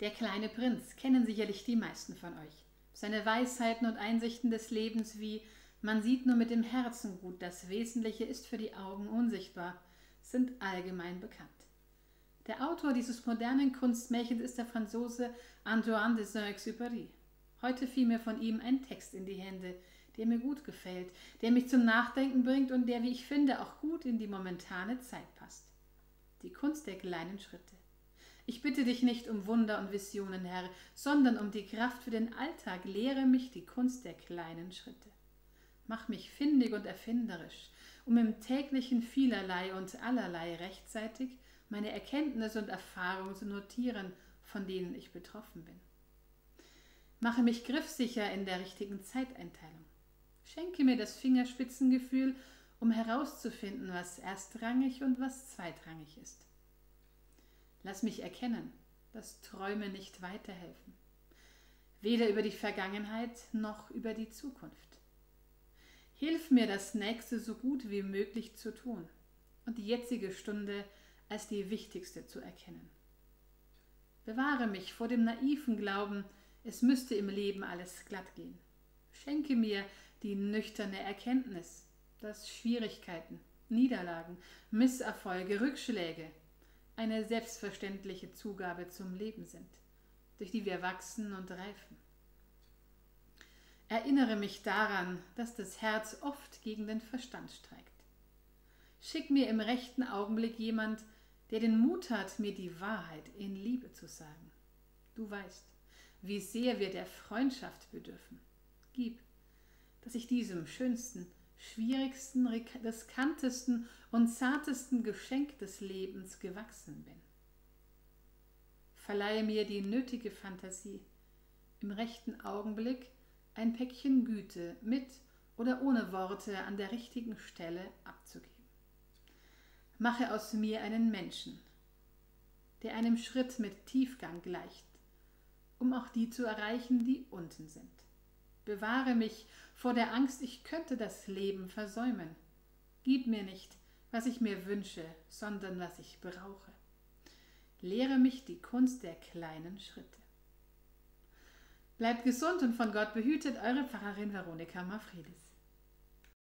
Der kleine Prinz kennen sicherlich die meisten von euch. Seine Weisheiten und Einsichten des Lebens wie man sieht nur mit dem Herzen gut, das Wesentliche ist für die Augen unsichtbar, sind allgemein bekannt. Der Autor dieses modernen Kunstmärchens ist der Franzose Antoine de Saint-Exupéry. Heute fiel mir von ihm ein Text in die Hände, der mir gut gefällt, der mich zum Nachdenken bringt und der, wie ich finde, auch gut in die momentane Zeit passt. Die Kunst der kleinen Schritte. Ich bitte dich nicht um Wunder und Visionen, Herr, sondern um die Kraft für den Alltag. Lehre mich die Kunst der kleinen Schritte. Mach mich findig und erfinderisch, um im täglichen vielerlei und allerlei rechtzeitig meine Erkenntnisse und Erfahrungen zu notieren, von denen ich betroffen bin. Mache mich griffsicher in der richtigen Zeiteinteilung. Schenke mir das Fingerspitzengefühl, um herauszufinden, was erstrangig und was zweitrangig ist. Lass mich erkennen, dass Träume nicht weiterhelfen, weder über die Vergangenheit noch über die Zukunft. Hilf mir, das Nächste so gut wie möglich zu tun und die jetzige Stunde als die wichtigste zu erkennen. Bewahre mich vor dem naiven Glauben, es müsste im Leben alles glatt gehen. Schenke mir die nüchterne Erkenntnis, dass Schwierigkeiten, Niederlagen, Misserfolge, Rückschläge eine selbstverständliche Zugabe zum Leben sind, durch die wir wachsen und reifen. Erinnere mich daran, dass das Herz oft gegen den Verstand streikt. Schick mir im rechten Augenblick jemand, der den Mut hat, mir die Wahrheit in Liebe zu sagen. Du weißt, wie sehr wir der Freundschaft bedürfen. Gib, dass ich diesem schönsten, schwierigsten, riskantesten und zartesten Geschenk des Lebens gewachsen bin. Verleihe mir die nötige Fantasie, im rechten Augenblick ein Päckchen Güte mit oder ohne Worte an der richtigen Stelle abzugeben. Mache aus mir einen Menschen, der einem Schritt mit Tiefgang gleicht, um auch die zu erreichen, die unten sind. Bewahre mich vor der Angst, ich könnte das Leben versäumen. Gib mir nicht, was ich mir wünsche, sondern was ich brauche. Lehre mich die Kunst der kleinen Schritte. Bleibt gesund und von Gott behütet, eure Pfarrerin Veronika Mafredis.